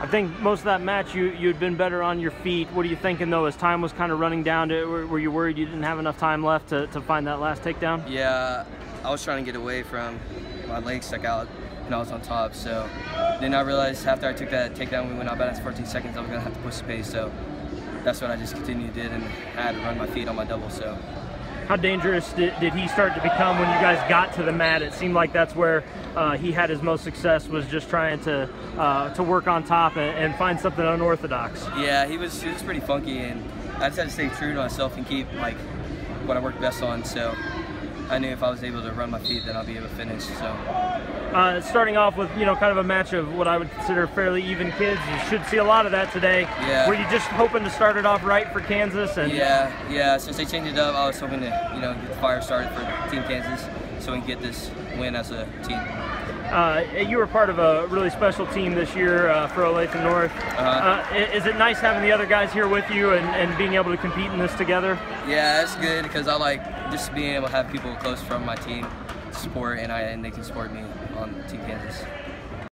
I think most of that match you you had been better on your feet. What are you thinking though? As time was kind of running down, to, were, were you worried you didn't have enough time left to, to find that last takedown? Yeah, I was trying to get away from my leg stuck out and I was on top. So then I realized after I took that takedown, we went out balance 14 seconds. I was gonna have to push the pace. So that's what I just continued did, and I had to run my feet on my double. So. How dangerous did, did, he start to become when you guys got to the mat? It seemed like that's where uh, he had his most success was just trying to uh, to work on top and, and, find something unorthodox. Yeah, he was he was pretty funky, and I just had to stay true to myself and keep like what I worked best on. So I knew if I was able to run my feet, then I'll be able to finish. So. Uh, starting off with you know kind of a match of what I would consider fairly even kids, you should see a lot of that today. Yeah. Were you just hoping to start it off right for Kansas? And yeah, yeah. Since they changed it up, I was hoping to you know get the fire started for Team Kansas, so we can get this win as a team. Uh, you were part of a really special team this year uh, for Olathe North. Uh-huh. Uh, is it nice having the other guys here with you and, and being able to compete in this together? Yeah, it's good because I like just being able to have people close from my team support and I and they can support me on Team Kansas.